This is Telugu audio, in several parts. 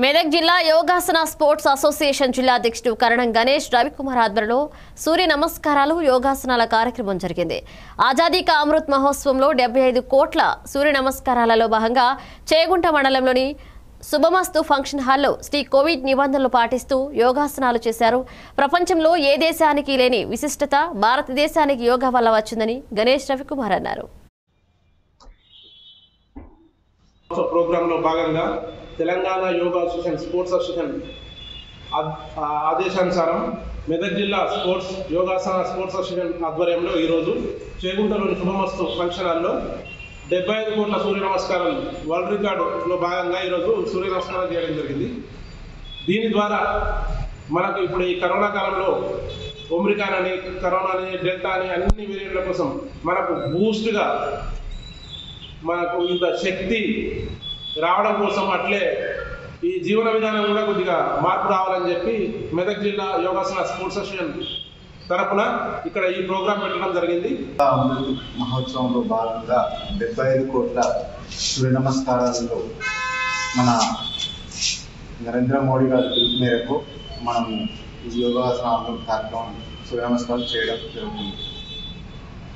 మెదక్ జిల్లా యోగాసన స్పోర్ట్స్ అసోసియేషన్ జిల్లా అధ్యక్షుడు కరణం గణేష్ రవికుమార్ ఆధ్వర్యంలో సూర్య నమస్కారాలు యోగాసనాల కార్యక్రమం జరిగింది. ఆజాదీ కా అమృత్ మహోత్సవంలో డెబ్బై ఐదు కోట్ల సూర్య నమస్కారాలలో భాగంగా చేగుంట మండలంలోని శుభమస్తు ఫంక్షన్ హాల్లో శ్రీ కోవిడ్ నిబంధనలు పాటిస్తూ యోగాసనాలు చేశారు. ప్రపంచంలో ఏ దేశానికి లేని విశిష్టత భారతదేశానికి యోగా వల్ల వచ్చిందని గణేష్ రవికుమార్ అన్నారు. ప్రోగ్రాంలో భాగంగా Telangana yoga association sports association ఆదేశానుసారం మెదక్ జిల్లా స్పోర్ట్స్ యోగాసన స్పోర్ట్స్ అసోసియేషన్ ఆధ్వర్యంలో ఈరోజు చేగుంటలోని శుభమస్తు ఫంక్షన్ హాల్లో డెబ్బై ఐదు కోట్ల సూర్య నమస్కారం వరల్డ్ రికార్డులో భాగంగా ఈరోజు సూర్య నమస్కారం చేయడం జరిగింది. దీని ద్వారా మనకు ఇప్పుడు ఈ కరోనా కాలంలో ఒమ్రికాన్ అని కరోనా అని డెల్టా అని అన్ని వేరియంట్ల కోసం మనకు బూస్ట్గా మనకు ఇంత శక్తి రావడం కోసం అట్లే ఈ జీవన విధానం కూడా కొద్దిగా మార్పు రావాలని చెప్పి మెదక్ జిల్లా యోగాసన స్పోర్ట్స్ అసోసియేషన్ తరపున ఇక్కడ ఈ ప్రోగ్రాం పెట్టడం జరిగింది. మహోత్సవంలో భాగంగా డెబ్బై ఐదు కోట్ల సూర్య నమస్కారాలలో మన నరేంద్ర మోడీ గారి పిలుపు మేరకు మనము ఈ యోగాసన కార్యక్రమం సూర్య నమస్కారం చేయడం జరుగుతుంది.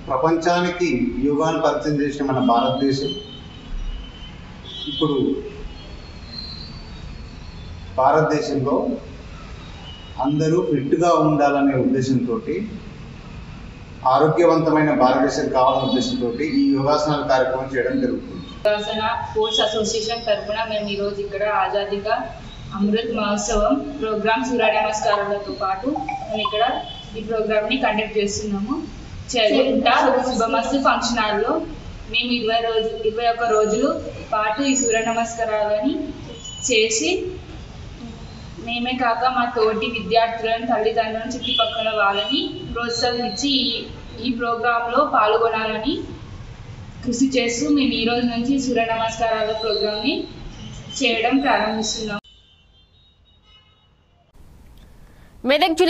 ప్రపంచానికి యుగాన్ని పరిచయం చేసిన మన భారతదేశం. ఇప్పుడు భారతదేశంలో అందరూ ఫిట్గా ఉండాలనే ఉద్దేశంతో ఆరోగ్యవంతమైన భారతదేశం కావాలనే ఉద్దేశంతో ఈ యోగాసనాల కార్యక్రమం చేయడం జరుగుతుంది. యోగాసన స్పోర్ట్స్ అసోసియేషన్ తరఫున మేము ఈరోజు ఇక్కడ ఆజాదీగా అమృత్ మహోత్సవం ప్రోగ్రామ్ సూర్య నమస్కారాలతో పాటు మేము ఇక్కడ ఈ ప్రోగ్రామ్ని కండక్ట్ చేస్తున్నాము. చదువుంటా శుభమస్తు ఫంక్షన్ హాల్లో మేము ఇరవై రోజు ఇరవై ఒక్క రోజులు పాటు ఈ సూర్య నమస్కారాలని చేసి మేమే కాక మా తోటి విద్యార్థులను తల్లిదండ్రులను చుట్టుపక్కల వాళ్ళని ప్రోత్సహించి ఈ ఈ ప్రోగ్రాంలో పాల్గొనాలని కృషి చేస్తూ మేము ఈ రోజు నుంచి సూర్య నమస్కారాల ప్రోగ్రామ్ని చేయడం ప్రారంభిస్తున్నాం. మెదక్ జిల్లా